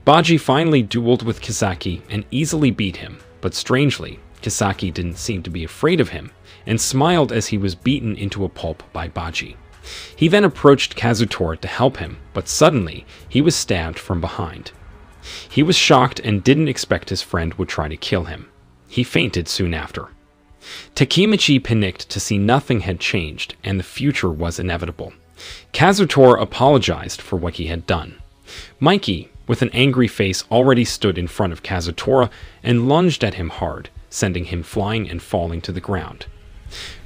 Baji finally dueled with Kisaki and easily beat him, but strangely, Kisaki didn't seem to be afraid of him, and smiled as he was beaten into a pulp by Baji. He then approached Kazutora to help him, but suddenly he was stabbed from behind. He was shocked and didn't expect his friend would try to kill him. He fainted soon after. Takemichi panicked to see nothing had changed and the future was inevitable. Kazutora apologized for what he had done. Mikey, with an angry face, already stood in front of Kazutora and lunged at him hard, sending him flying and falling to the ground.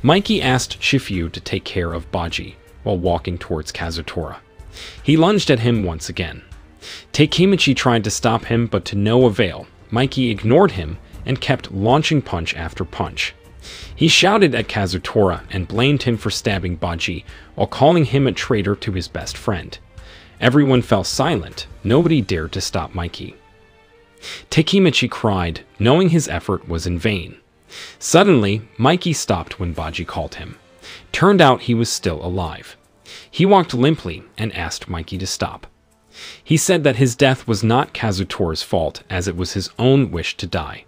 Mikey asked Chifuyu to take care of Baji while walking towards Kazutora. He lunged at him once again. Takemichi tried to stop him, but to no avail. Mikey ignored him and kept launching punch after punch. He shouted at Kazutora and blamed him for stabbing Baji while calling him a traitor to his best friend. Everyone fell silent. Nobody dared to stop Mikey. Takemichi cried, knowing his effort was in vain. Suddenly, Mikey stopped when Baji called him. Turned out he was still alive. He walked limply and asked Mikey to stop. He said that his death was not Kazutora's fault, as it was his own wish to die.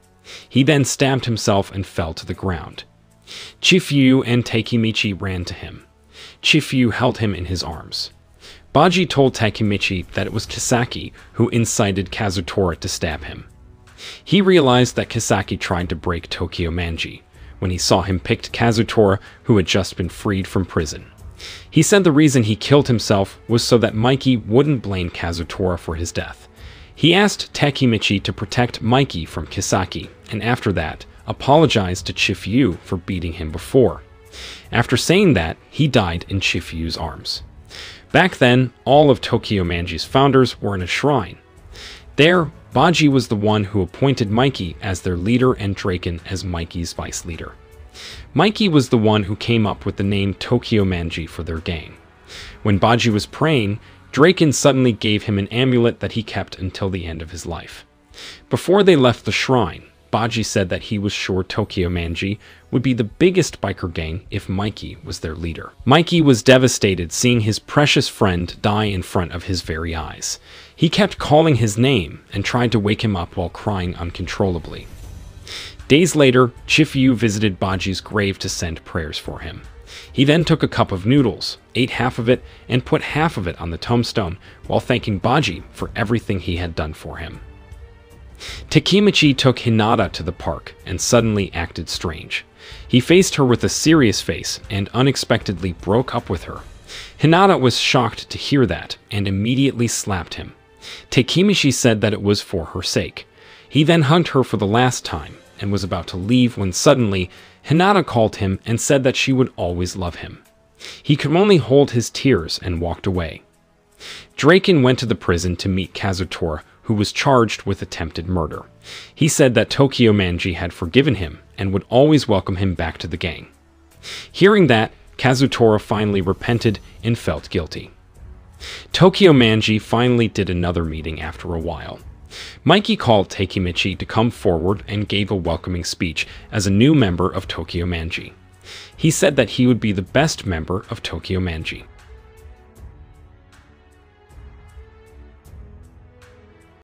He then stabbed himself and fell to the ground. Chifuyu and Takemichi ran to him. Chifuyu held him in his arms. Baji told Takemichi that it was Kisaki who incited Kazutora to stab him. He realized that Kisaki tried to break Tokyo Manji when he saw him picked Kazutora who had just been freed from prison. He said the reason he killed himself was so that Mikey wouldn't blame Kazutora for his death. He asked Takemichi to protect Mikey from Kisaki, and after that, apologized to Chifuyu for beating him before. After saying that, he died in Chifuyu's arms. Back then, all of Tokyo Manji's founders were in a shrine. There, Baji was the one who appointed Mikey as their leader and Draken as Mikey's vice leader. Mikey was the one who came up with the name Tokyo Manji for their gang. When Baji was praying, Draken suddenly gave him an amulet that he kept until the end of his life. Before they left the shrine, Baji said that he was sure Tokyo Manji would be the biggest biker gang if Mikey was their leader. Mikey was devastated seeing his precious friend die in front of his very eyes. He kept calling his name and tried to wake him up while crying uncontrollably. Days later, Chifuyu visited Baji's grave to send prayers for him. He then took a cup of noodles, ate half of it, and put half of it on the tombstone while thanking Baji for everything he had done for him. Takemichi took Hinata to the park and suddenly acted strange. He faced her with a serious face and unexpectedly broke up with her. Hinata was shocked to hear that and immediately slapped him. Takemichi said that it was for her sake. He then hugged her for the last time and was about to leave when suddenly Hinata called him and said that she would always love him. He could only hold his tears and walked away. Draken went to the prison to meet Kazutora, who was charged with attempted murder. He said that Tokyo Manji had forgiven him and would always welcome him back to the gang. Hearing that, Kazutora finally repented and felt guilty. Tokyo Manji finally did another meeting after a while. Mikey called Takemichi to come forward and gave a welcoming speech as a new member of Tokyo Manji. He said that he would be the best member of Tokyo Manji.